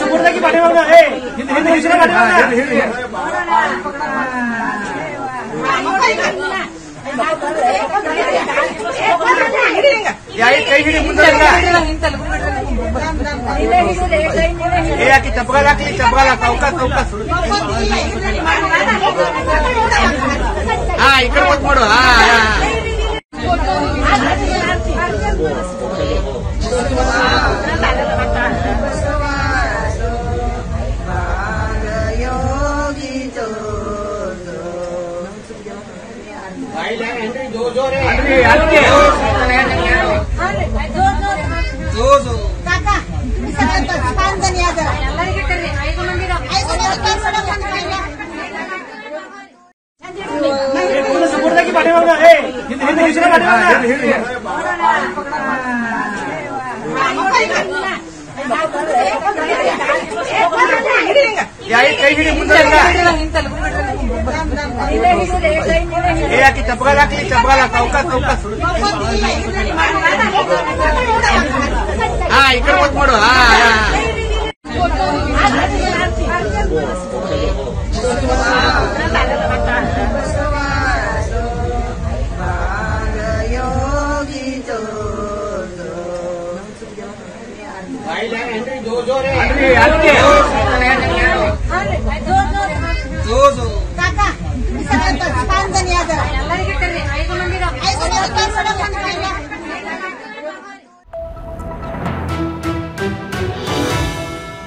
ಸಪೋರ್ಟ್ದಾಗಿ ಪಾಠ ಏ ಹಿಂದೆ ಹಿಂದೆ ಹೆಸರೇ ಕೈ ಹಿಡಿ ಮುಂದೆ ಏ ಹಾಕಿ ಚಪ್ಪಗಾಲ ಹಾಕಿ भाई लाइन एंट्री जो जो रे एंट्री हटके जो जो जो जो काका पाच जण या जरा ऐक मंदिर ऐक मंदिर सपोर्ट की पाठी बघा हे हिंदी हिंदी हिंदी पाठी बघा या एक काही हिडी पुन्हा Hindi Ella aquí te la aquí te la cauca cauca. Ah, ఇక్కడ కొట్టుకోడు అంటే జో జో